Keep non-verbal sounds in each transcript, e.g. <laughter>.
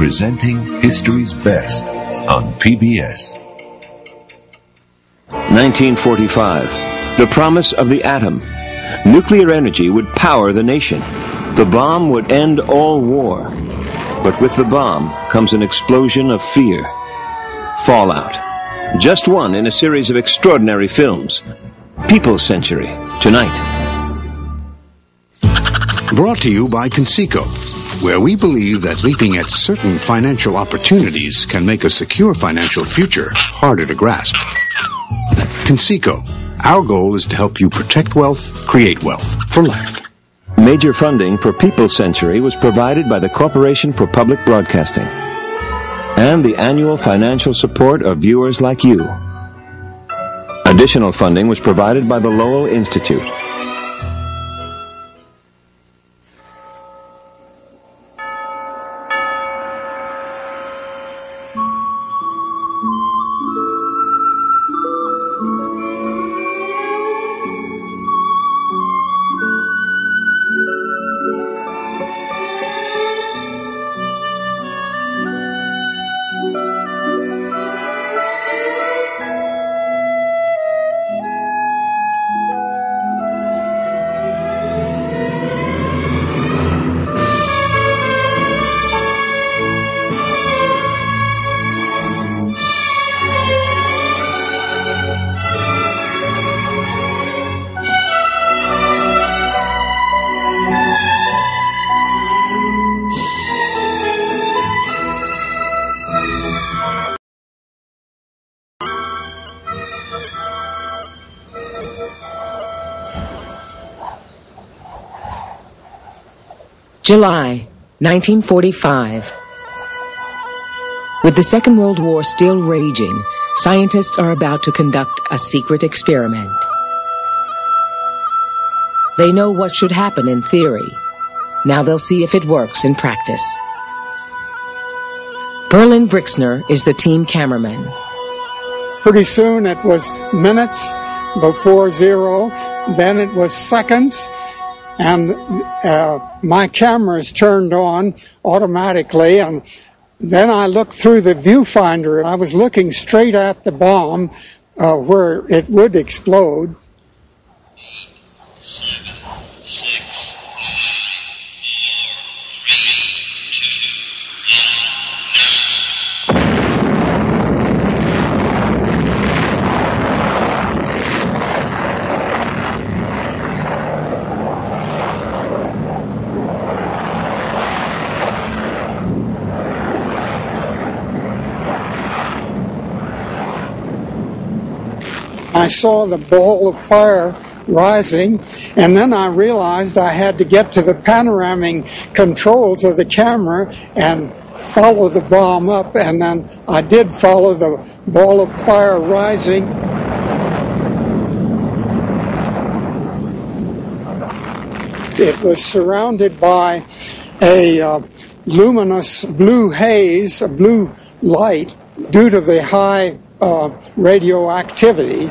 presenting history's best on PBS. 1945. The promise of the atom. Nuclear energy would power the nation. The bomb would end all war. But with the bomb comes an explosion of fear. Fallout. Just one in a series of extraordinary films. People's Century, tonight. Brought to you by Conseco, where we believe that leaping at certain financial opportunities can make a secure financial future harder to grasp. Conseco, our goal is to help you protect wealth, create wealth for life. Major funding for People's Century was provided by the Corporation for Public Broadcasting and the annual financial support of viewers like you. Additional funding was provided by the Lowell Institute. July 1945. With the Second World War still raging, scientists are about to conduct a secret experiment. They know what should happen in theory. Now they'll see if it works in practice. Berlyn Brixner is the team cameraman. Pretty soon it was minutes before zero, then it was seconds, and uh, my camera is turned on automatically and then I looked through the viewfinder. And I was looking straight at the bomb uh, where it would explode. I saw the ball of fire rising, and then I realized I had to get to the panoramic controls of the camera and follow the bomb up, and then I did follow the ball of fire rising. It was surrounded by a uh, luminous blue haze, a blue light, due to the high uh, radioactivity.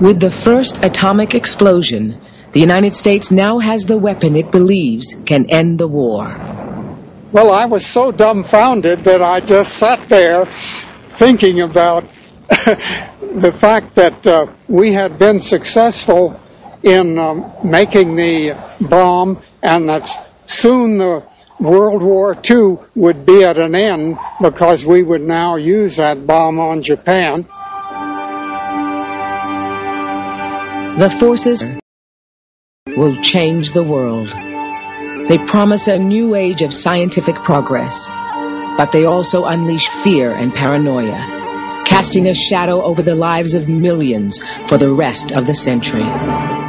With the first atomic explosion, the United States now has the weapon it believes can end the war. Well, I was so dumbfounded that I just sat there thinking about <laughs> the fact that uh, we had been successful in um, making the bomb and that soon the World War II would be at an end because we would now use that bomb on Japan. The forces will change the world. They promise a new age of scientific progress, but they also unleash fear and paranoia, casting a shadow over the lives of millions for the rest of the century.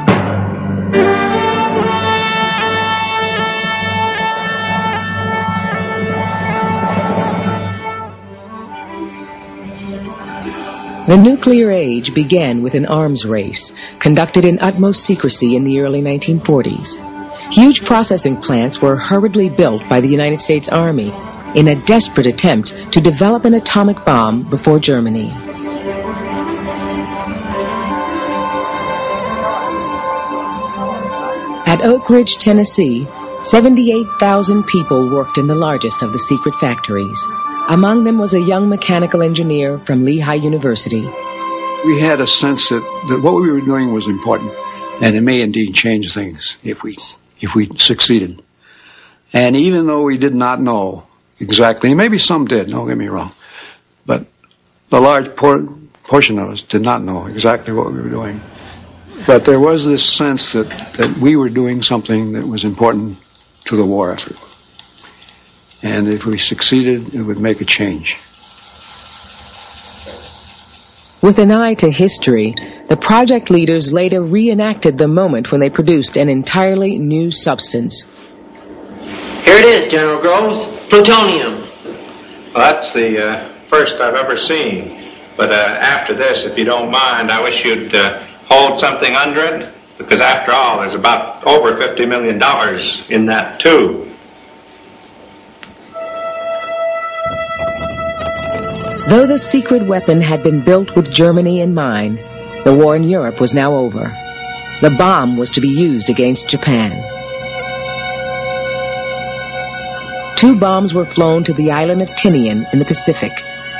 The nuclear age began with an arms race conducted in utmost secrecy in the early 1940s. Huge processing plants were hurriedly built by the United States Army in a desperate attempt to develop an atomic bomb before Germany. At Oak Ridge, Tennessee, 78,000 people worked in the largest of the secret factories. Among them was a young mechanical engineer from Lehigh University. We had a sense that, that what we were doing was important, and it may indeed change things if we if we succeeded. And even though we did not know exactly, maybe some did, don't get me wrong, but the large por- portion of us did not know exactly what we were doing. But there was this sense that, that we were doing something that was important to the war effort. And if we succeeded, it would make a change. With an eye to history, the project leaders later reenacted the moment when they produced an entirely new substance. Here it is, General Groves. Plutonium. Well, that's the uh, first I've ever seen. But uh, after this, if you don't mind, I wish you'd uh, hold something under it, because after all, there's about over $50 million in that tube. Though the secret weapon had been built with Germany in mind, the war in Europe was now over. The bomb was to be used against Japan. Two bombs were flown to the island of Tinian in the Pacific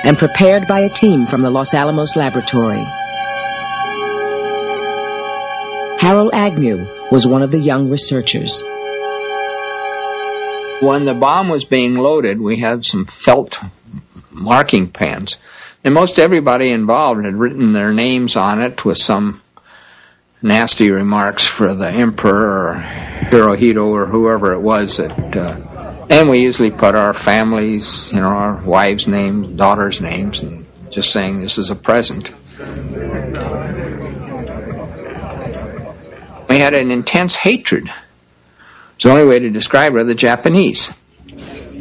and prepared by a team from the Los Alamos laboratory. Harold Agnew was one of the young researchers. When the bomb was being loaded, we had some felt marking pens. And most everybody involved had written their names on it with some nasty remarks for the emperor or Hirohito or whoever it was that uh, and we usually put our families, you know, our wives' names, daughters' names, and just saying this is a present. We had an intense hatred. It's the only way to describe it the Japanese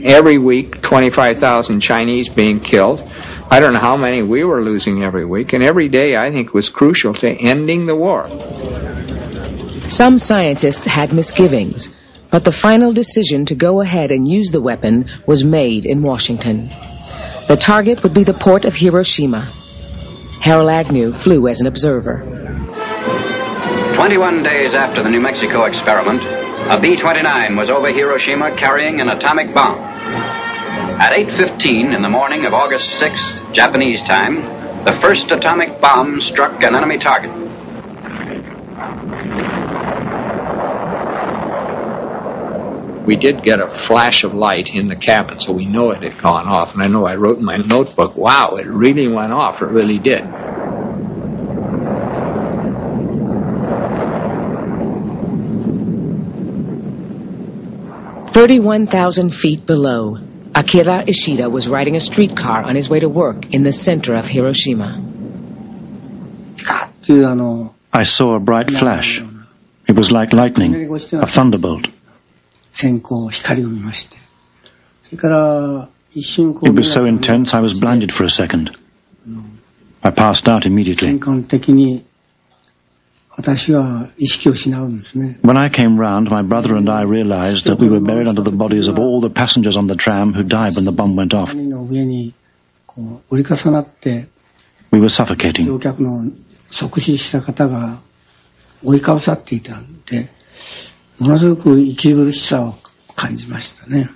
every week 25,000 Chinese being killed. I don't know how many we were losing every week, and every day I think was crucial to ending the war. Some scientists had misgivings, but the final decision to go ahead and use the weapon was made in Washington. The target would be the port of Hiroshima. Harold Agnew flew as an observer. 21 days after the New Mexico experiment, a B-29 was over Hiroshima carrying an atomic bomb. At 8.15 in the morning of August 6th, Japanese time, the first atomic bomb struck an enemy target. We did get a flash of light in the cabin, so we know it had gone off. And I know I wrote in my notebook, wow, it really went off. It really did. 31,000 feet below, Akira Ishida was riding a streetcar on his way to work in the center of Hiroshima. I saw a bright flash. It was like lightning, a thunderbolt. It was so intense I was blinded for a second. I passed out immediately. When I came round, my brother and I realized that we were buried under the bodies of all the passengers on the tram who died when the bomb went off. We were suffocating. 即死した方が追いかぶさっていたんで、ものすごく息苦しさを感じましたね。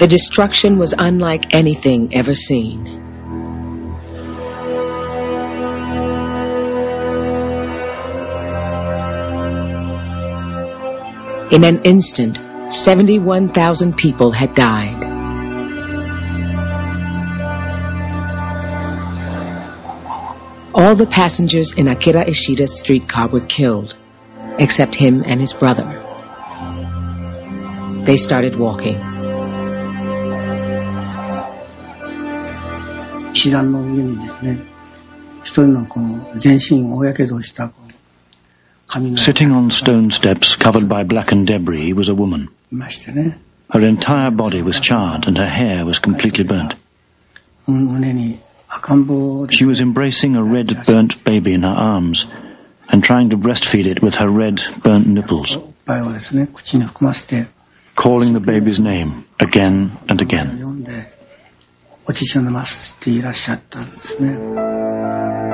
The destruction was unlike anything ever seen. In an instant, 71,000 people had died. All the passengers in Akira Ishida's streetcar were killed, except him and his brother. They started walking. 石段の上にですね、一人のこう全身大やけどをしたこう Sitting on stone steps covered by blackened debris was a woman. Her entire body was charred and her hair was completely burnt. She was embracing a red burnt baby in her arms and trying to breastfeed it with her red burnt nipples, calling the baby's name again and again. お乳を飲ませていらっしゃったんですね。